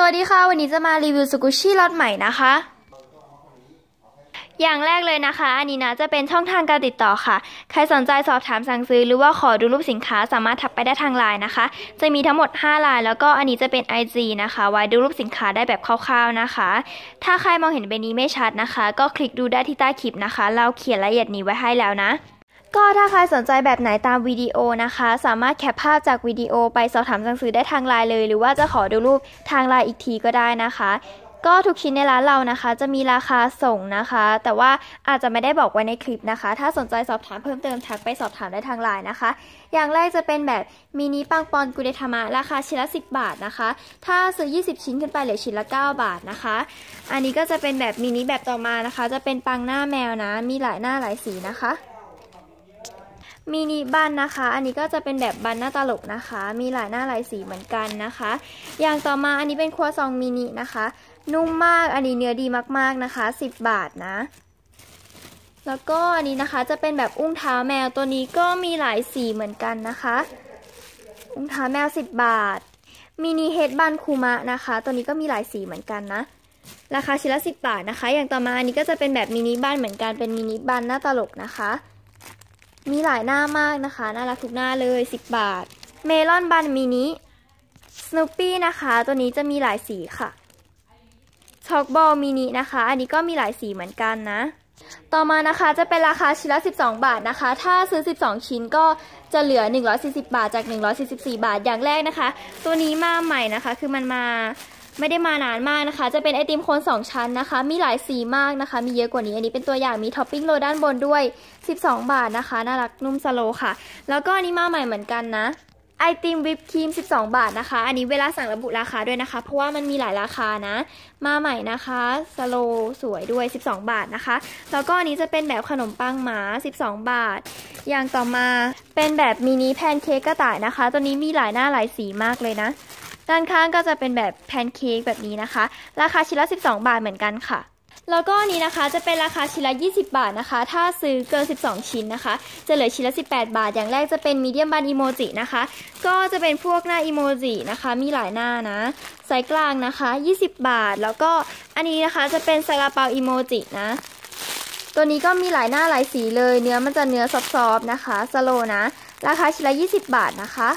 สวัสดีค่ะ วันนี้จะมารีวิวสกุชี่ล็อตใหม่นะคะ อย่างแรกเลยนะคะ อันนี้นะจะเป็นช่องทางการติดต่อค่ะ ใครสนใจสอบถามสั่งซื้อหรือว่าขอดูรูปสินค้าสามารถทักไปได้ทางไลน์นะคะ จะมีทั้งหมด 5 ลาย แล้วก็อันนี้จะเป็น IG นะคะ ไว้ดูรูปสินค้าได้แบบคร่าวๆนะคะ ถ้าใครมองเห็นเป็นนี้ไม่ชัดนะคะ ก็คลิกดูได้ที่ใต้คลิปนะคะ เราเขียนรายละเอียดนี้ไว้ให้แล้วนะ ก็ถ้าใครสนใจแบบไหนตามวิดีโอนะคะ สามารถแคปภาพจากวิดีโอไปสอบถามสั่งซื้อได้ทางไลน์เลย หรือว่าจะขอดูรูปทางไลน์อีกทีก็ได้นะคะ ก็ทุกชิ้นในร้านเรานะคะ จะมีราคาส่งนะคะ แต่ว่าอาจจะไม่ได้บอกไว้ในคลิปนะคะ ถ้าสนใจสอบถามเพิ่มเติมทักไปสอบถามได้ทางไลน์นะคะ อย่างแรกจะเป็นแบบมินิปังปอนด์กุเดทามะราคาชิ้นละ 10 บาทนะคะ ถ้าซื้อ 20 ชิ้นขึ้นไปเหลือชิ้นละ 9 บาทนะคะ อันนี้ก็จะเป็นแบบมินิแบบต่อมานะคะ จะเป็นปังหน้าแมวนะ มีหลายหน้าหลายสีนะคะ มินิ bun นะคะ อันนี้ก็จะเป็นแบบ bun หน้าตลกนะคะ มีหลายหน้าหลายสีเหมือนกันนะคะ อย่างต่อมาอันนี้เป็นครัวซองมินินะคะ นุ่มมาก อันนี้เนื้อดีมากๆนะคะ 10 บาทนะ แล้วก็อันนี้นะคะจะเป็นแบบอุ้งเท้าแมวตัวนี้ก็มีหลายสีเหมือนกันนะคะ อุ้งเท้าแมว 10 บาท มินิเฮดบันคูมะนะคะ ตัวนี้ก็มีหลายสีเหมือนกันนะราคาชิ้นละ10 บาทนะคะ อย่างต่อมาอันนี้ก็จะเป็นแบบมินิบันเหมือนกัน เป็นมินิบันหน้าตลกนะคะ มีหลายหน้ามากนะคะ น่ารักทุกหน้าเลย 10 บาท เมลอน bun มินิสโนปี้นะคะ ตัวนี้จะมีหลายสีค่ะ choc ball มินินะคะ อันนี้ก็มีหลายสีเหมือนกันนะ ต่อมานะคะจะเป็นราคาชิ้นละ 12 บาทนะคะ ถ้าซื้อ 12 ชิ้นก็จะเหลือ 140 บาทจาก 144 บาทอย่างแรกนะคะ ตัวนี้มาใหม่นะคะ คือมันมา ไม่ได้มานานมากนะคะ จะเป็นไอติมโคน2 ชั้นนะคะ มีหลายสีมากนะคะ มีเยอะกว่านี้ อันนี้เป็นตัวอย่าง มีท็อปปิ้งโรยด้านบนด้วย 12 บาทนะคะ น่ารักนุ่ม slow ค่ะ แล้วก็อันนี้มาใหม่เหมือนกันนะ ไอติมวิปครีม 12 บาทนะคะ อันนี้เวลาสั่งระบุราคาด้วยนะคะ เพราะว่ามันมีหลายราคานะ มาใหม่นะคะ slow สวยด้วย 12 บาทนะคะ แล้วก็อันนี้จะเป็นแบบขนมปังหมา 12 บาท อย่างต่อมาเป็นแบบมินิแพนเค้กกระต่ายนะคะ ตัวนี้มีหลายหน้าหลายสีมากเลยนะ ด้านข้างก็จะเป็นแบบแพนเค้กแบบนี้นะคะ ราคาชิ้นละ 12 บาทเหมือนกันค่ะ แล้วก็นี้นะคะจะเป็นราคาชิ้นละ 20 บาทนะคะ ถ้าซื้อเกิน 12 ชิ้นนะคะ จะเหลือชิ้นละ 18 บาท อย่างแรกจะเป็น medium bun อีโมจินะคะ ก็จะเป็นพวกหน้าอีโมจินะคะ มีหลายหน้านะไซส์กลางนะคะ 20 บาท แล้วก็อันนี้นะคะจะเป็นซาลาเปาอีโมจินะ ตัวนี้ก็มีหลายหน้าหลายสีเลย เนื้อมันจะเนื้อ soft ๆนะคะ slow นะ ราคาชิ้นละ 20 บาทนะคะ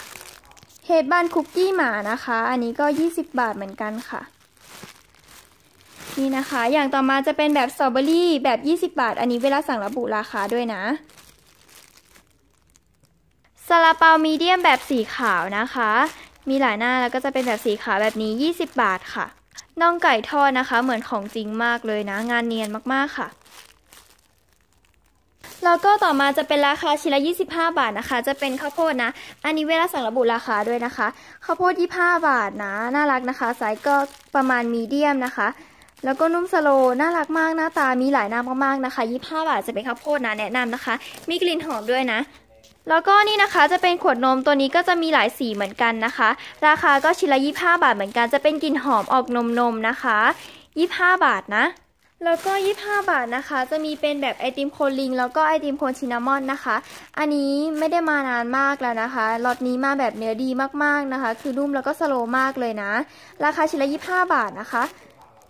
head bun คุกกี้หมานะคะ อันนี้ก็ 20 บาทเหมือนกันค่ะ นี่นะคะ อย่างต่อมาจะเป็นแบบสตรอเบอรี่แบบ 20 บาท อันนี้เวลาสั่งระบุราคาด้วยนะซาลาเปามีเดียมแบบสีขาวนะคะ มีหลายหน้าแล้วก็จะเป็นแบบสีขาวแบบนี้ 20 บาทค่ะ น่องไก่ทอดนะคะ เหมือนของจริงมากเลยนะ งานเนียนมากๆค่ะ แล้วก็ต่อมาจะเป็นราคาชิ้นละ25 บาทนะคะ จะเป็นข้าวโพดนะ อันนี้เวลาสั่งระบุราคาด้วยนะคะ ข้าวโพด25 บาทนะ น่ารักนะคะไซส์ก็ประมาณมีเดียมนะคะ แล้วก็นุ่มสโล น่ารักมากหน้าตามีหลายหน้ามากๆนะคะ 25 บาทจะเป็นข้าวโพดนะแนะนำนะคะ มีกลิ่นหอมด้วยนะแล้วก็นี่นะคะจะเป็นขวดนมตัวนี้ก็จะมีหลายสีเหมือนกันนะคะ ราคาก็ชิ้นละ25 บาทเหมือนกัน จะเป็นกลิ่นหอมออกนมนมนะคะ 25 บาทนะ แล้วก็ 25 บาทนะคะ จะมีเป็นแบบไอติมโคนลิง แล้วก็ไอติมโคนชินามอนนะคะ อันนี้ไม่ได้มานานมากแล้วนะคะล็อตนี้มาแบบเนื้อดีมากๆนะคะ คือนุ่มแล้วก็สโลมากเลยนะ ราคาชิ้นละ 25 บาทนะคะ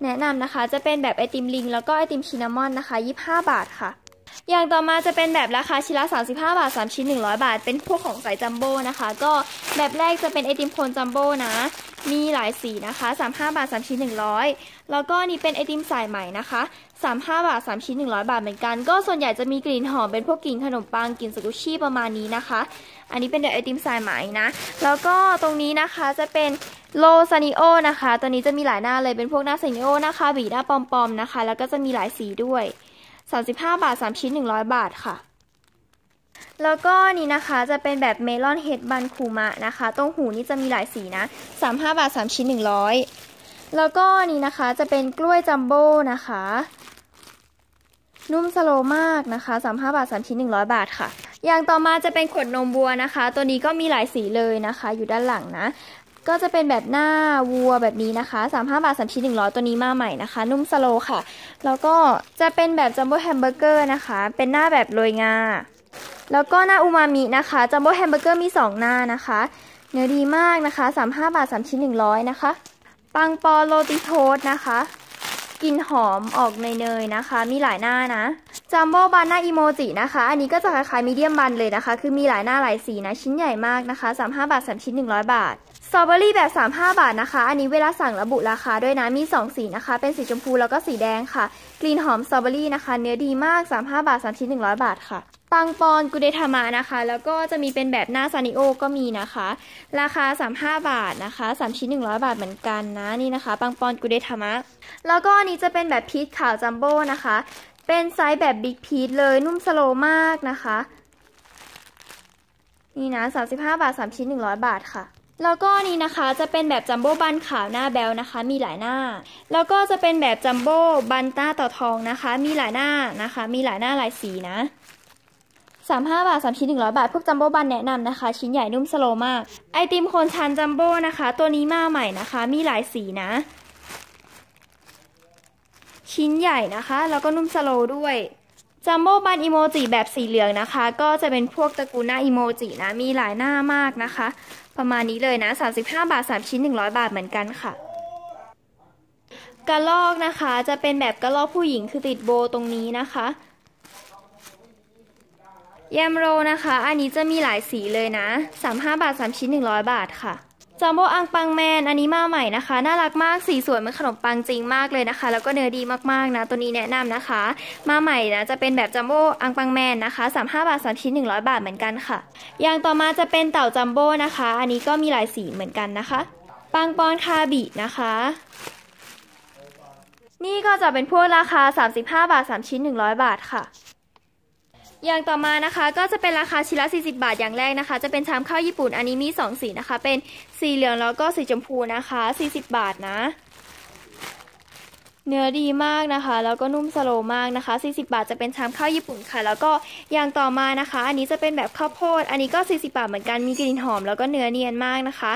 แนะนำนะคะจะเป็นแบบไอติมลิง แล้วก็ไอติมชินามอนนะคะ 25 บาทค่ะ อย่างต่อมาจะเป็นแบบราคาชิ้นละ 35 บาท 3 ชิ้น 100 บาท เป็นพวกของสายจัมโบ้นะคะ ก็แบบแรกจะเป็นไอติมโคนจัมโบ้นะ มีหลายสีนะคะ 35 บาท 3 ชิ้น 100 แล้วก็นี่เป็นไอติมสายใหม่นะคะ 35 บาท 3 ชิ้น 100 บาทเหมือนกัน ก็ส่วนใหญ่จะมีกลิ่นหอม เป็นพวกกลิ่นขนมปัง กลิ่นสกุชชี่ประมาณนี้นะคะ อันนี้เป็นแบบไอติมสายไหมนะ แล้วก็ตรงนี้นะคะจะเป็นโลซานิโอนะคะ ตัวนี้จะมีหลายหน้าเลย เป็นพวกหน้าซานิโอนะคะ บีหน้าปอมๆนะคะ แล้วก็จะมีหลายสีด้วย 35 บาท 3 ชิ้น 100 บาทค่ะ แล้วก็นี่นะคะจะเป็นแบบเมลอนเฮดบันคูมะนะคะ ตรงหูนี่จะมีหลายสีนะ 35 บาท 3 ชิ้น 100 แล้วก็นี่นะคะจะเป็นกล้วยจัมโบ้นะคะ นุ่ม slow มากนะคะ 35 บาท 3 ชิ้น 100 บาทค่ะอย่างต่อมาจะเป็นขวดนมวัวนะคะ ตัวนี้ก็มีหลายสีเลยนะคะ อยู่ด้านหลังนะ ก็จะเป็นแบบหน้าวัวแบบนี้นะคะ 35 บาท 3 ชิ้น 100 ตัวนี้มาใหม่นะคะ นุ่ม slow ค่ะ แล้วก็จะเป็นแบบจัมโบ้แฮมเบอร์เกอร์นะคะ เป็นหน้าแบบโรยงา แล้วก็หน้าอูมามินะคะ จัมโบ้แฮมเบอร์เกอร์มี 2 หน้านะคะ เนื้อดีมากนะคะ 35 บาท 3 ชิ้น 100 นะคะ ปังปอโรติโทสนะคะกลิ่นหอมออกเนยๆนะคะ มีหลายหน้านะจัมโบ้บันหน้าอีโมจินะคะ อันนี้ก็จะคล้ายๆมีเดียมบันเลยนะคะ คือมีหลายหน้าหลายสีนะ ชิ้นใหญ่มากนะคะ 35 บาท 3 ชิ้น 100 บาท สตรอเบอรี่แบบ 35 บาทนะคะ อันนี้เวลาสั่งระบุราคาด้วยนะ มี 2 สีนะคะ เป็นสีชมพูแล้วก็สีแดงค่ะ กลิ่นหอมสตรอเบอรี่นะคะ เนื้อดีมาก 35 บาท3ชิ้น100 บาทค่ะ ปังปอนด์กุเดทามะนะคะ แล้วก็จะมีเป็นแบบหน้า Sanrio ก็มีนะคะ ราคา 35 บาทนะคะ 3 ชิ้น 100 บาทเหมือนกันนะ นี่นะคะ ปังปอนด์กุเดทามะ แล้วก็อันนี้จะเป็นแบบพีชขาวจัมโบ้นะคะ เป็นไซส์แบบ big peach เลย นุ่ม slow มากนะคะ นี่นะ 35 บาท 3 ชิ้น 100 บาทค่ะ แล้วก็นี่นะคะจะเป็นแบบจัมโบ้ bun ขาวหน้า bear นะคะ มีหลายหน้า แล้วก็จะเป็นแบบจัมโบ้บันต้าต่อทองนะคะ มีหลายหน้านะคะ มีหลายหน้าหลายสีนะ35 บาท 3 ชิ้น 100 บาท พวกจัมโบ้บันแนะนำนะคะ ชิ้นใหญ่นุ่มสโลมาก ไอติมโคนชันจัมโบ้นะคะ ตัวนี้มาใหม่นะคะ มีหลายสีนะ ชิ้นใหญ่นะคะ แล้วก็นุ่มสโลด้วย จัมโบ้บันอีโมจิแบบสีเหลืองนะคะ ก็จะเป็นพวกตระกูลหน้าอีโมจินะ มีหลายหน้ามากนะคะ ประมาณนี้เลยนะ 35 บาท 3 ชิ้น 100 บาทเหมือนกันค่ะ กระลอกนะคะจะเป็นแบบกระลอกผู้หญิงคือติดโบตรงนี้นะคะแยมโรนะคะ อันนี้จะมีหลายสีเลยนะ 35 บาท 3 ชิ้น 100 บาทค่ะ จัมโบ้อังปังแมนอันนี้มาใหม่นะคะ น่ารักมากสีสวยเหมือนขนมปังจริงมากเลยนะคะ แล้วก็เนื้อดีมากๆนะตัวนี้แนะนำนะคะ มาใหม่นะจะเป็นแบบจัมโบ้อังปังแมนนะคะ35บาท3ชิ้น100บาทเหมือนกันค่ะ อย่างต่อมาจะเป็นเต่าจัมโบ้นะคะ อันนี้ก็มีหลายสีเหมือนกันนะคะ ปังปอนคาบินะคะ นี่ก็จะเป็นพวกราคา 35 บาท 3 ชิ้น 100 บาทค่ะ อย่างต่อมานะคะก็จะเป็นราคาชิ้นละ 40 บาทอย่างแรกนะคะ จะเป็นชามข้าวญี่ปุ่นอันนี้มี 2 สีนะคะ เป็นสีเหลืองแล้วก็สีชมพูนะคะ 40 บาทนะ เนื้อดีมากนะคะ แล้วก็นุ่มสโลมากนะคะ 40 บาทจะเป็นชามข้าวญี่ปุ่นค่ะ แล้วก็อย่างต่อมานะคะ อันนี้จะเป็นแบบข้าวโพด อันนี้ก็ 40 บาทเหมือนกันมีกลิ่นหอมแล้วก็เนื้อเนียนมากนะคะ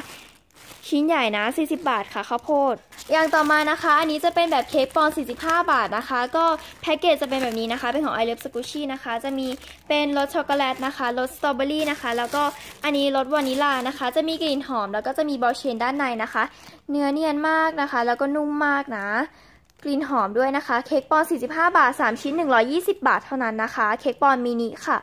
ชิ้นใหญ่นะ 40 บาทค่ะข้าวโพด อย่างต่อมานะคะ อันนี้จะเป็นแบบเค้กปอนด์ 45 บาทนะคะ ก็แพ็กเกจจะเป็นแบบนี้นะคะ เป็นของ I Love Squishy นะคะ จะมีเป็นรสช็อกโกแลตนะคะ รสสตรอเบอรี่นะคะ แล้วก็อันนี้รสวานิลลานะคะ จะมีกลิ่นหอม แล้วก็จะมี ball chain ด้านในนะคะ เนื้อเนียนมากนะคะ แล้วก็นุ่มมากนะกลิ่นหอมด้วยนะคะ เค้กปอนด์ 45 บาท 3 ชิ้น 120 บาทเท่านั้นนะคะ เค้กปอนด์มินิค่ะ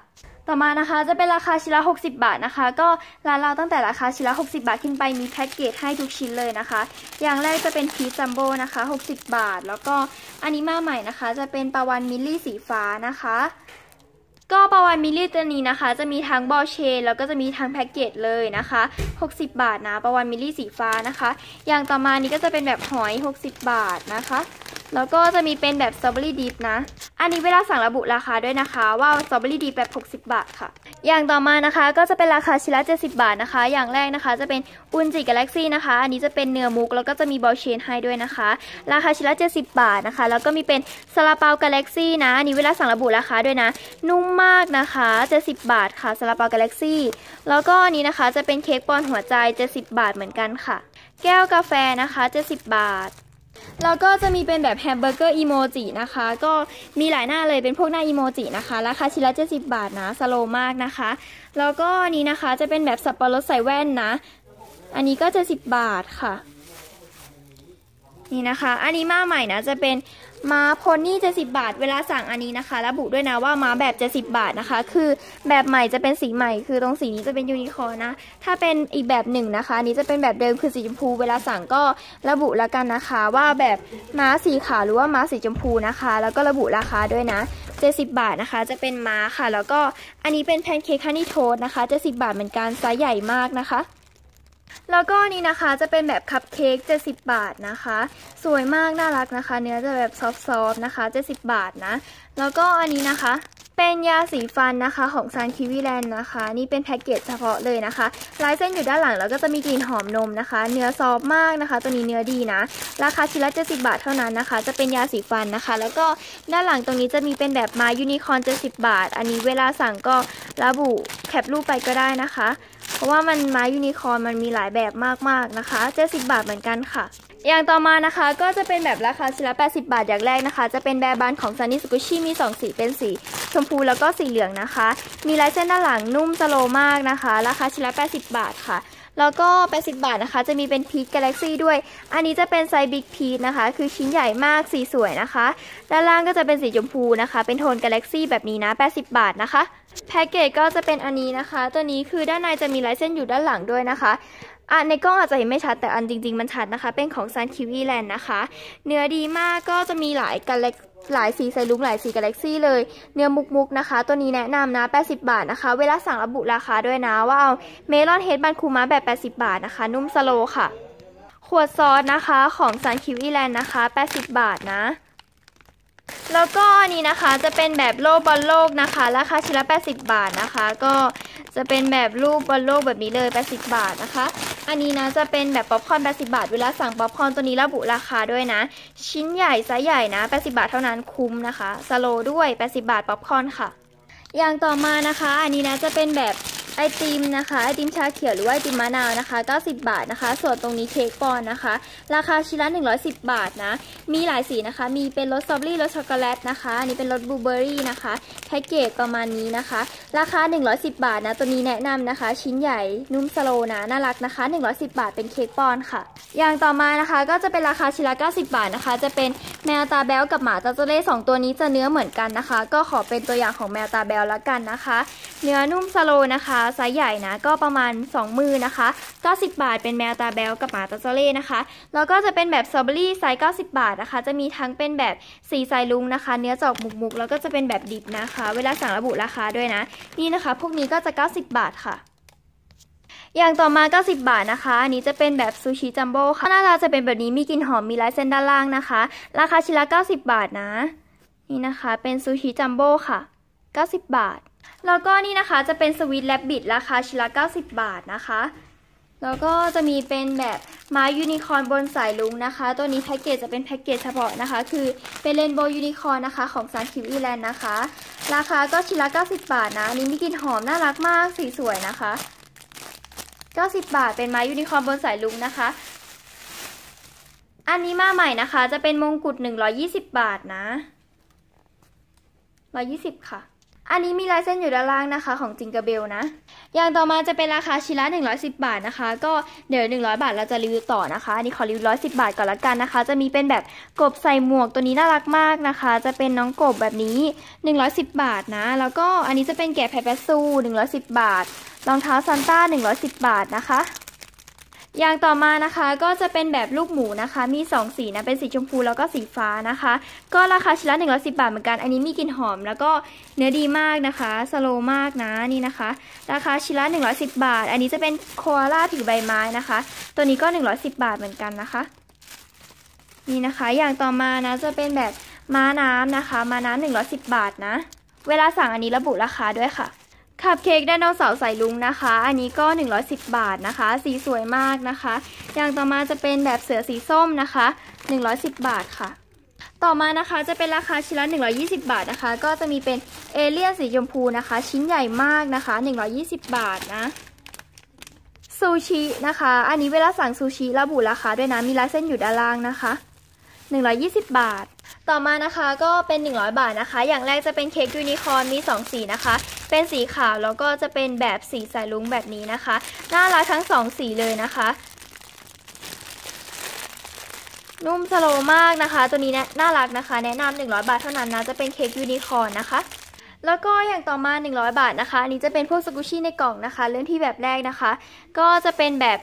ต่อมานะคะจะเป็นราคาชิ้นละ 60 บาทนะคะ ก็ร้านเราตั้งแต่ราคาชิ้นละ 60 บาทขึ้นไปมีแพ็กเกจให้ทุกชิ้นเลยนะคะ อย่างแรกจะเป็นพีชจัมโบ้นะคะ 60 บาท แล้วก็อันนี้มาใหม่นะคะ จะเป็นปลาวาฬมิลลี่สีฟ้านะคะ ก็ปลาวาฬมิลลี่ตัวนี้นะคะ จะมีทั้ง ball chain แล้วก็จะมีทั้งแพ็กเกจเลยนะคะ 60 บาทนะปลาวาฬมิลลี่สีฟ้านะคะ อย่างต่อมานี้ก็จะเป็นแบบหอย 60 บาทนะคะ แล้วก็จะมีเป็นแบบสตรอเบอรี่ dip นะ อันนี้เวลาสั่งระบุราคาด้วยนะคะ ว่าสตรอเบอรี่ dip แบบ 60 บาทค่ะ อย่างต่อมานะคะก็จะเป็นราคาชิ้นละ 70 บาทนะคะ อย่างแรกนะคะจะเป็นอุนจิ galaxy นะคะ อันนี้จะเป็นเนื้อมุกแล้วก็จะมี ball chain ให้ด้วยนะคะ ราคาชิ้นละ 70 บาทนะคะ แล้วก็มีเป็นซาลาเปา galaxy นะ อันนี้เวลาสั่งระบุราคาด้วยนะ นุ่มมากนะคะ 70 บาทค่ะซาลาเปา galaxy แล้วก็อันนี้นะคะจะเป็นเค้กปอนด์หัวใจ 70 บาทเหมือนกันค่ะ แก้วกาแฟนะคะ 70 บาท แล้วก็จะมีเป็นแบบแฮมเบอร์เกอร์อีโมจินะคะ ก็มีหลายหน้าเลยเป็นพวกหน้าอีโมจินะคะราคาชิ้นละ70 บาทนะสโลมากนะคะ แล้วก็นี้นะคะจะเป็นแบบสับปะรดใส่แว่นนะ อันนี้ก็จะ10บาทค่ะ นี่นะคะ อันนี้มาใหม่นะจะเป็น ม้าโพนี่70บาท เวลาสั่งอันนี้นะคะ ระบุด้วยนะว่าม้าแบบ70บาทนะคะ คือแบบใหม่จะเป็นสีใหม่ คือตรงสีนี้จะเป็นยูนิคอร์นนะถ้าเป็นอีกแบบหนึ่งนะคะอันนี้จะเป็นแบบเดิมคือสีชมพู เวลาสั่งก็ระบุแล้วกันนะคะ ว่าแบบม้าสีขาวหรือว่าม้าสีชมพูนะคะ แล้วก็ระบุราคาด้วยนะ70 บาทนะคะ จะเป็นม้าค่ะ แล้วก็อันนี้เป็นแพนเค้ก honey toast นะคะ70บาทเหมือนกันไซส์ใหญ่มากนะคะ แล้วก็นี่นะคะจะเป็นแบบคัพเค้ก70 บาทนะคะ สวยมากน่ารักนะคะ เนื้อจะแบบ soft ๆนะคะ 70 บาทนะ แล้วก็อันนี้นะคะ เป็นยาสีฟันนะคะของซานคิวีแลนด์นะคะ นี่เป็นแพ็กเกจเฉพาะเลยนะคะลายเส้นอยู่ด้านหลังแล้วก็จะมีกลิ่นหอมนมนะคะ เนื้อ soft มากนะคะ ตัวนี้เนื้อดีนะ ราคาชิ้นละ70 บาทเท่านั้นนะคะ จะเป็นยาสีฟันนะคะ แล้วก็ด้านหลังตรงนี้จะมีเป็นแบบม้ายูนิคอร์น70 บาท อันนี้เวลาสั่งก็ระบุแคปรูปไปก็ได้นะคะ เพราะว่ามันม้ายูนิคอร์นมันมีหลายแบบมากๆนะคะ70บาทเหมือนกันค่ะ อย่างต่อมานะคะก็จะเป็นแบบราคาชิ้นละ80 บาทอย่างแรกนะคะ จะเป็น bear bun ของ Sunny Squishy มี 2 สีเป็นสีชมพูแล้วก็สีเหลืองนะคะ มีลายเส้นด้านหลังนุ่ม slow มากนะคะ ราคาชิ้นละ80 บาทค่ะ แล้วก็ 80 บาทนะคะ จะมีเป็นพีชกาแล็กซี่ด้วย อันนี้จะเป็นไซส์ big peach นะคะ คือชิ้นใหญ่มากสีสวยนะคะ ด้านล่างก็จะเป็นสีชมพูนะคะ เป็นโทนกาแล็กซี่แบบนี้นะ 80 บาทนะคะ แพ็กเกจก็จะเป็นอันนี้นะคะ ตัวนี้คือด้านในจะมีลายเส้นอยู่ด้านหลังด้วยนะคะอะในกล้องอาจจะเห็นไม่ชัดแต่อันจริง ๆ มันชัดนะคะ เป็นของ Sanqi Elan นะคะ เนื้อดีมากก็จะมีหลายกาแล็ก หลายสีสายรุ้งหลายสีกาแล็กซี่เลย เนื้อมุกมุกนะคะ ตัวนี้แนะนำนะ 80 บาทนะคะ เวลาสั่งระบุราคาด้วยนะ ว่าเอาเมลอนเฮดบันคูมาแบบ 80 บาทนะคะ นุ่ม slow ค่ะ ขวดซอสนะคะของ Sanqi Elan นะคะ 80 บาทนะ แล้วก็อันนี้นะคะจะเป็นแบบโลกบอลโลกนะคะ ราคาชิ้นละ80 บาทนะคะ ก็จะเป็นแบบรูปบอลโลกแบบนี้เลย 80 บาทนะคะ อันนี้นะจะเป็นแบบป๊อปคอร์น80 บาท เวลาสั่งป๊อปคอร์นตัวนี้ระบุราคาด้วยนะ ชิ้นใหญ่ไซส์ใหญ่นะ 80 บาทเท่านั้นคุ้มนะคะ slow ด้วย 80 บาทป๊อปคอร์นค่ะ อย่างต่อมานะคะ อันนี้นะจะเป็นแบบ ไอติมนะคะไอติมชาเขียวหรือว่าไอติมมะนาวนะคะ 90 บาทนะคะ ส่วนตรงนี้เค้กปอนด์นะคะ ราคาชิ้นละ 110 บาทนะ มีหลายสีนะคะ มีเป็นรสสตรอเบอรี่รสช็อกโกแลตนะคะ อันนี้เป็นรสบลูเบอร์รี่นะคะ แพ็กเกจประมาณนี้นะคะ ราคา 110 บาทนะ ตัวนี้แนะนำนะคะ ชิ้นใหญ่นุ่ม slow นะน่ารักนะคะ 110 บาทเป็นเค้กปอนด์ค่ะ อย่างต่อมานะคะก็จะเป็นราคาชิ้นละ 90 บาทนะคะ จะเป็นแมวตาแบ๊วกับหมาตาเจเล่สองตัวนี้จะเนื้อเหมือนกันนะคะ ก็ขอเป็นตัวอย่างของแมวตาแบ๊วแล้วกันนะคะ เนื้อนุ่ม slow นะคะไซส์ใหญ่นะ ก็ประมาณ 2 มือนะคะ 90 บาท เป็นแมวตาแบ๊วกับหมาตาเจเล่นะคะ แล้วก็จะเป็นแบบสตรอเบอรี่ไซส์ 90 บาทนะคะ จะมีทั้งเป็นแบบสีไซลุงนะคะ เนื้อจอกหมุกๆ แล้วก็จะเป็นแบบดิบนะคะ เวลาสั่งระบุราคาด้วยนะ นี่นะคะ พวกนี้ก็จะ 90 บาทค่ะอย่างต่อมา 90 บาทนะคะ อันนี้จะเป็นแบบซูชิจัมโบ้ค่ะ หน้าตาจะเป็นแบบนี้ มีกลิ่นหอม มีลายเส้นด้านล่างนะคะ ราคาชิ้นละ 90 บาทนะ นี่นะคะ เป็นซูชิจัมโบ้ค่ะ 90 บาท แล้วก็นี่นะคะจะเป็นสวิตแลบบิดราคาชิ้นละ 90 บาทนะคะ แล้วก็จะมีเป็นแบบม้ายูนิคอร์นบนสายรุ้งนะคะ ตัวนี้แพ็กเกจจะเป็นแพ็กเกจเฉพาะนะคะ คือเป็น rainbow unicorn นะคะของ Sanqi Elan นะคะ ราคาก็ชิ้นละ 90 บาทนะอันนี้มีกลิ่นหอมน่ารักมากสีสวยนะคะ 90 บาทเป็นม้ายูนิคอร์นบนสายรุ้งนะคะ อันนี้มาใหม่นะคะ จะเป็นมงกุฎ120 บาทนะ 120 ค่ะ อันนี้มีลายเส้นอยู่ด้านล่างนะคะของจิงกอร์เบลนะ อย่างต่อมาจะเป็นราคาชิ้นละ110 บาทนะคะ ก็เดี๋ยว 100 บาทเราจะรีวิวต่อนะคะ อันนี้ขอรีวิว110 บาทก่อนละกันนะคะ จะมีเป็นแบบกบใส่หมวกตัวนี้น่ารักมากนะคะ จะเป็นน้องกบแบบนี้ 110 บาทนะ แล้วก็อันนี้จะเป็นแกะแพะแปซู110 บาท รองเท้าซันต้า 110 บาทนะคะ อย่างต่อมานะคะก็จะเป็นแบบลูกหมูนะคะ มี 2 สีนะเป็นสีชมพูแล้วก็สีฟ้านะคะ ก็ราคาชิ้นละ110 บาทเหมือนกัน อันนี้มีกลิ่นหอมแล้วก็เนื้อดีมากนะคะสโลมากนะนี่นะคะ ราคาชิ้นละ110 บาท อันนี้จะเป็นโคอาล่าถือใบไม้นะคะ ตัวนี้ก็ 110 บาทเหมือนกันนะคะ นี่นะคะอย่างต่อมานะจะเป็นแบบม้าน้ำนะคะ ม้าน้ำ110 บาทนะ เวลาสั่งอันนี้ระบุราคาด้วยค่ะ คัพเค้กไดโนเสาร์ใส่ลุงนะคะ อันนี้ก็ 110 บาทนะคะ สีสวยมากนะคะ อย่างต่อมาจะเป็นแบบเสือสีส้มนะคะ 110 บาทค่ะ ต่อมานะคะจะเป็นราคาชิ้นละ 120 บาทนะคะ ก็จะมีเป็นเอเลี่ยนสีชมพูนะคะ ชิ้นใหญ่มากนะคะ 120 บาทนะซูชินะคะ อันนี้เวลาสั่งซูชิระบุราคาด้วยนะ มีลายเส้นอยู่ด้านล่างนะคะ 120 บาท ต่อมานะคะก็เป็น 100 บาทนะคะ อย่างแรกจะเป็นเค้กยูนิคอร์นมี 2 สีนะคะ เป็นสีขาวแล้วก็จะเป็นแบบสีสายลุ้งแบบนี้นะคะ น่ารักทั้ง 2 สีเลยนะคะ นุ่มสโลมากนะคะ ตัวนี้นะน่ารักนะคะ แนะนำ100 บาทเท่านั้นนะ จะเป็นเค้กยูนิคอร์นนะคะแล้วก็อย่างต่อมา 100 บาทนะคะ อันนี้จะเป็นพวกสกุชี่ในกล่องนะคะ เริ่มที่แบบแรกนะคะ ก็จะเป็นแบบ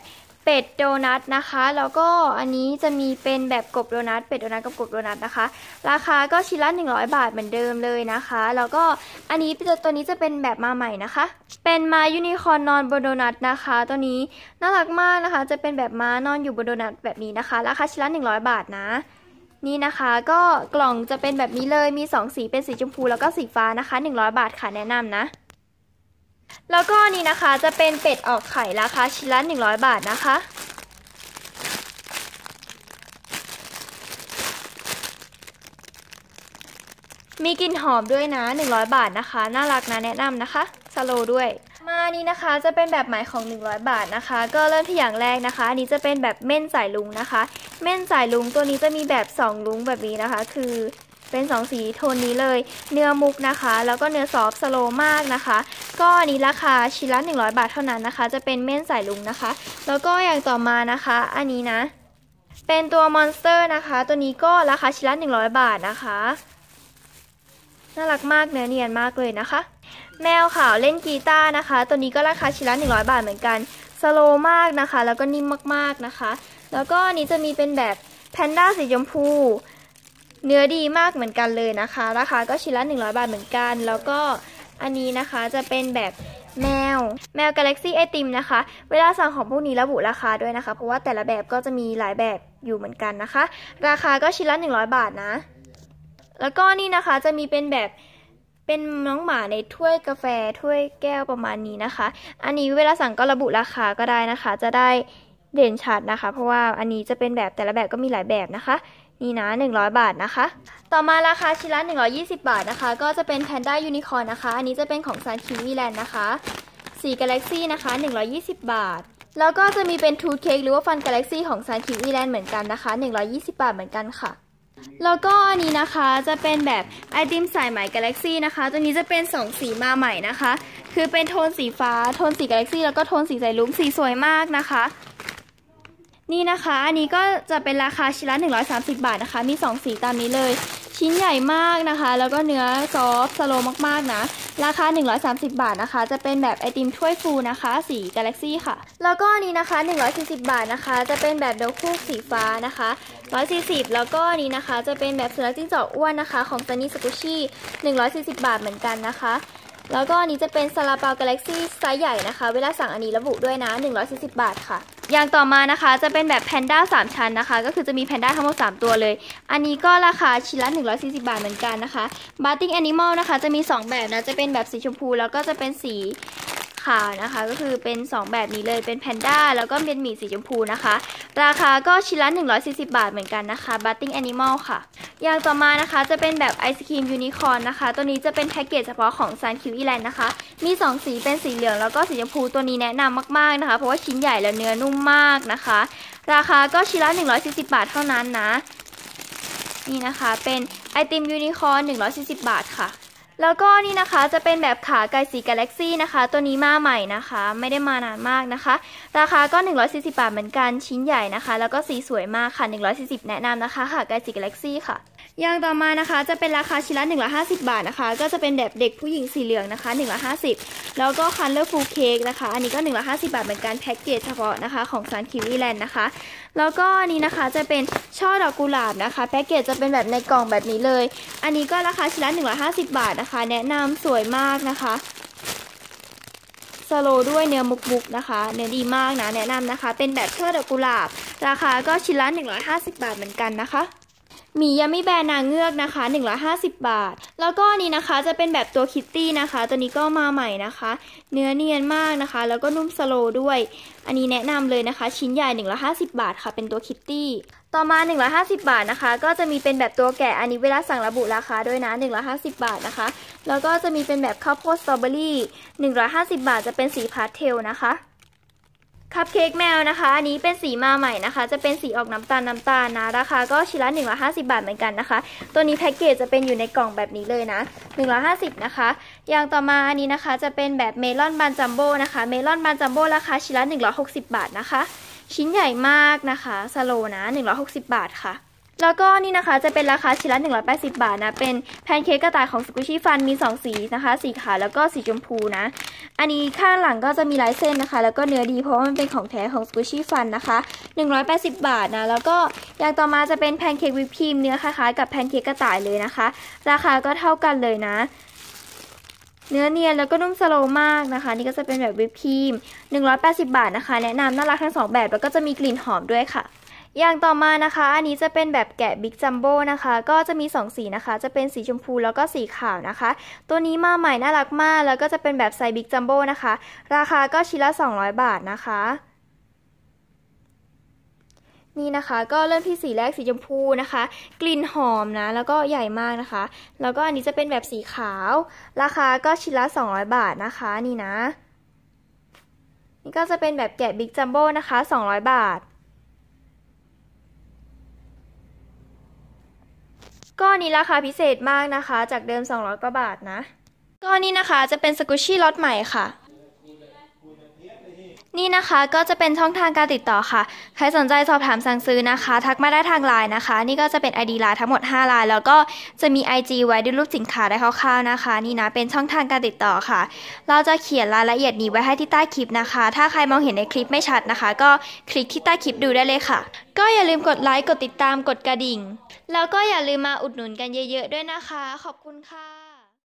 เป็ดโดนัทนะคะ แล้วก็อันนี้จะมีเป็นแบบกบโดนัทเป็ดโดนัทกับกบโดนัทนะคะ ราคาก็ชิ้นละ100 บาทเหมือนเดิมเลยนะคะ แล้วก็อันนี้ตัวนี้จะเป็นแบบมาใหม่นะคะ เป็นม้ายูนิคอร์นนอนบนโดนัทนะคะ ตัวนี้น่ารักมากนะคะ จะเป็นแบบม้านอนอยู่บนโดนัทแบบนี้นะคะ ราคาชิ้นละ100 บาทนะนี่นะคะก็กล่องจะเป็นแบบนี้เลยมี 2 สีเป็นสีชมพูแล้วก็สีฟ้านะคะ 100 บาทค่ะแนะนำนะ แล้วก็นี่นะคะจะเป็นเป็ดออกไข่ราคาชิ้นละ100 บาทนะคะ มีกลิ่นหอมด้วยนะ 100 บาทนะคะ น่ารักนะแนะนำนะคะslow ด้วย มานี้นะคะจะเป็นแบบหมวดของ 100 บาทนะคะ ก็เริ่มที่อย่างแรกนะคะ อันนี้จะเป็นแบบเม่นสายรุ้งนะคะ เม่นสายรุ้งตัวนี้จะมีแบบ 2 รุ้งแบบนี้นะคะ คือ เป็นสองสีโทนนี้เลย เนื้อมุกนะคะ แล้วก็เนื้อ soft slow มากนะคะ ก็อันนี้ราคาชิ้นละ 100 บาทเท่านั้นนะคะ จะเป็นเม่นสายรุ้งนะคะ แล้วก็อย่างต่อมานะคะ อันนี้นะ เป็นตัวมอนสเตอร์นะคะ ตัวนี้ก็ราคาชิ้นละ 100 บาทนะคะน่ารักมากเนื้อเนียนมากเลยนะคะ แมวขาวเล่นกีตาร์นะคะ ตัวนี้ก็ราคาชิ้นละ 100 บาทเหมือนกันสโลมากนะคะ แล้วก็นิ่มมากๆนะคะ แล้วก็อันนี้จะมีเป็นแบบแพนด้าสีชมพู เนื้อดีมากเหมือนกันเลยนะคะ ราคาก็ชิ้นละ 100 บาทเหมือนกัน แล้วก็อันนี้นะคะจะเป็นแบบแมว แมวกาแล็กซี่ไอติมนะคะ เวลาสั่งของพวกนี้ระบุราคาด้วยนะคะ เพราะว่าแต่ละแบบก็จะมีหลายแบบอยู่เหมือนกันนะคะ ราคาก็ชิ้นละ 100 บาทนะ แล้วก็นี่นะคะจะมีเป็นแบบเป็นน้องหมาในถ้วยกาแฟถ้วยแก้วประมาณนี้นะคะ อันนี้เวลาสั่งก็ระบุราคาก็ได้นะคะ จะได้เด่นชัดนะคะ เพราะว่าอันนี้จะเป็นแบบแต่ละแบบก็มีหลายแบบนะคะ นี่นะ 100 บาทนะคะ ต่อมาราคาชิ้นละ120 บาทนะคะ ก็จะเป็นแพนด้ายูนิคอร์นนะคะ อันนี้จะเป็นของ Sanqi Elan นะคะสีกาแล็กซี่นะคะ 120 บาท แล้วก็จะมีเป็นทูเค้กหรือว่าฟันกาแล็กซี่ของซานคิวีแลนด์เหมือนกันนะคะ 120 บาทเหมือนกันค่ะ แล้วก็อันนี้นะคะจะเป็นแบบไอติมสายไหมกาแล็กซี่นะคะ ตัวนี้จะเป็น2สีมาใหม่นะคะ คือเป็นโทนสีฟ้า โทนสีกาแล็กซี่แล้วก็โทนสีสายลุ้งสีสวยมากนะคะ นี่นะคะ อันนี้ก็จะเป็นราคาชิ้นละ 130 บาทนะคะ มี 2 สีตามนี้เลย ชิ้นใหญ่มากนะคะ แล้วก็เนื้อซอฟสโลมากๆนะ ราคา 130 บาทนะคะ จะเป็นแบบไอติมถ้วยฟูนะคะ สีกาแล็กซี่ค่ะ แล้วก็อันนี้นะคะ 140 บาทนะคะ จะเป็นแบบเดลคูสีฟ้านะคะ 140 แล้วก็อันนี้นะคะ จะเป็นแบบสุนัขจิ้งจอกอ้วนนะคะ ของ Sunny Squishy 140 บาทเหมือนกันนะคะแล้วก็อันนี้จะเป็นซาลาเปากาแล็กซี่ไซส์ใหญ่นะคะ เวลาสั่งอันนี้ระบุด้วยนะ 140 บาทค่ะ อย่างต่อมานะคะจะเป็นแบบแพนด้า3ชั้นนะคะ ก็คือจะมีแพนด้าทั้งหมด3ตัวเลย อันนี้ก็ราคาชิ้นละ 140 บาทเหมือนกันนะคะ bathing animal นะคะ จะมี 2 แบบนะ จะเป็นแบบสีชมพู แล้วก็จะเป็นสี ขาวนะคะ ก็คือเป็น 2 แบบนี้เลยเป็นแพนด้าแล้วก็เป็นหมีสีชมพูนะคะ ราคาก็ชิ้นละ 140 บาทเหมือนกันนะคะบ a ร์ติ้งแอนิมอลค่ะ อย่างต่อมานะคะจะเป็นแบบไอศครีมยูนิคอร์นนะคะ ตัวนี้จะเป็นแพ็กเกจเฉพาะของ Sanqi Elan นะคะ มี 2 สีเป็นสีเหลืองแล้วก็สีชมพูตัวนี้แนะนำมากๆนะคะ เพราะว่าชิ้นใหญ่และเนื้อนุ่มมากนะคะ ราคาก็ชิ้นละ 140 บาทเท่านั้นนะ นี่นะคะเป็นไอติมยูนิคอร์น140 บาทค่ะ แล้วก็นี่นะคะจะเป็นแบบขาไก่สีกาแล็กซี่นะคะ ตัวนี้มาใหม่นะคะ ไม่ได้มานานมากนะคะ ราคาก็ 140 บาทเหมือนกันชิ้นใหญ่นะคะ แล้วก็สีสวยมากค่ะ 140 แนะนำนะคะขาไก่สีกาแล็กซี่ค่ะอย่างต่อมานะคะจะเป็นราคาชิ้นละ150 บาทนะคะ ก็จะเป็นแบบเด็กผู้หญิงสีเหลืองนะคะ150 แล้วก็ colorful cake นะคะ อันนี้ก็ 150 บาทเหมือนกันแพ็กเกจเฉพาะนะคะของ Sanqi Elan นะคะ แล้วก็นี้นะคะจะเป็นช่อดอกกุหลาบนะคะ แพ็กเกจจะเป็นแบบในกล่องแบบนี้เลย อันนี้ก็ราคาชิ้นละ150 บาทนะคะ แนะนำสวยมากนะคะ slow ด้วยเนื้อมุกๆนะคะ เนื้อดีมากนะ แนะนำนะคะ เป็นแบบช่อดอกกุหลาบ ราคาก็ชิ้นละ150 บาทเหมือนกันนะคะ มียามิแบรนด์นางเงือกนะคะ 150 บาท แล้วก็นี้นะคะจะเป็นแบบตัวคิตตี้นะคะ ตัวนี้ก็มาใหม่นะคะ เนื้อเนียนมากนะคะ แล้วก็นุ่ม slow ด้วย อันนี้แนะนำเลยนะคะ ชิ้นใหญ่ 150 บาทค่ะ เป็นตัวคิตตี้ ต่อมา 150 บาทนะคะ ก็จะมีเป็นแบบตัวแกะ อันนี้เวลาสั่งระบุราคาด้วยนะ 150 บาทนะคะ แล้วก็จะมีเป็นแบบข้าวโพดสตรอเบอรี่ 150 บาทจะเป็นสีพาสเทลนะคะ คัพเค้กแมวนะคะ อันนี้เป็นสีมาใหม่นะคะ จะเป็นสีออกน้ำตาลน้ำตาลนะ ราคาก็ชิ้นละ150 บาทเหมือนกันนะคะ ตัวนี้แพ็กเกจจะเป็นอยู่ในกล่องแบบนี้เลยนะ 150 นะคะ อย่างต่อมาอันนี้นะคะจะเป็นแบบ melon bun jumbo นะคะ melon bun jumbo ราคาชิ้นละ160 บาทนะคะ ชิ้นใหญ่มากนะคะ slow นะ 160 บาทค่ะ แล้วก็นี่นะคะจะเป็นราคาชิ้นละ180 บาทนะ เป็นแพนเค้กกระต่ายของ Squishy Fun มี 2 สีนะคะ สีขาวแล้วก็สีชมพูนะ อันนี้ข้างหลังก็จะมีลายเส้นนะคะ แล้วก็เนื้อดีเพราะว่ามันเป็นของแท้ของ Squishy Fun นะคะ 180 บาทนะ แล้วก็อย่างต่อมาจะเป็นแพนเค้กวิปครีมเนื้อคล้ายๆกับแพนเค้กกระต่ายเลยนะคะ ราคาก็เท่ากันเลยนะ เนื้อเนียนแล้วก็นุ่ม slow มากนะคะ นี่ก็จะเป็นแบบวิปครีม 180 บาทนะคะ แนะนำน่ารักทั้งสองแบบแล้วก็จะมีกลิ่นหอมด้วยค่ะ อย่างต่อมานะคะ อันนี้จะเป็นแบบแกะ big jumbo นะคะ ก็จะมี 2 สีนะคะ จะเป็นสีชมพูแล้วก็สีขาวนะคะ ตัวนี้มาใหม่น่ารักมาก แล้วก็จะเป็นแบบไซส์ big jumbo นะคะ ราคาก็ชิ้นละ 200 บาทนะคะนี่นะคะก็เริ่มที่สีแรกสีชมพูนะคะ กลิ่นหอมนะ แล้วก็ใหญ่มากนะคะ แล้วก็อันนี้จะเป็นแบบสีขาว ราคาก็ชิ้นละ 200 บาทนะคะนี่นะ นี่ก็จะเป็นแบบแกะบิ๊กจัมโบ้นะคะ 200 บาท ก็อันนี้ราคาพิเศษมากนะคะ จากเดิม 200 กว่าบาทนะ ก็นี่นะคะจะเป็นสกุชชี่ล็อตใหม่ค่ะ นี่นะคะก็จะเป็นช่องทางการติดต่อค่ะ ใครสนใจสอบถามสั่งซื้อนะคะ ทักมาได้ทางไลน์นะคะ นี่ก็จะเป็น ID ไลน์ทั้งหมด 5 ไลน์แล้วก็จะมี IG ไว้ดูรูปสินค้าได้คร่าวๆนะคะ นี่นะเป็นช่องทางการติดต่อค่ะ เราจะเขียนรายละเอียดนี้ไว้ให้ที่ใต้คลิปนะคะ ถ้าใครมองเห็นในคลิปไม่ชัดนะคะ ก็คลิกที่ใต้คลิปดูได้เลยค่ะ ก็อย่าลืมกดไลค์กดติดตามกดกระดิ่ง แล้วก็อย่าลืมมาอุดหนุนกันเยอะ ๆ ด้วยนะคะ ขอบคุณค่ะ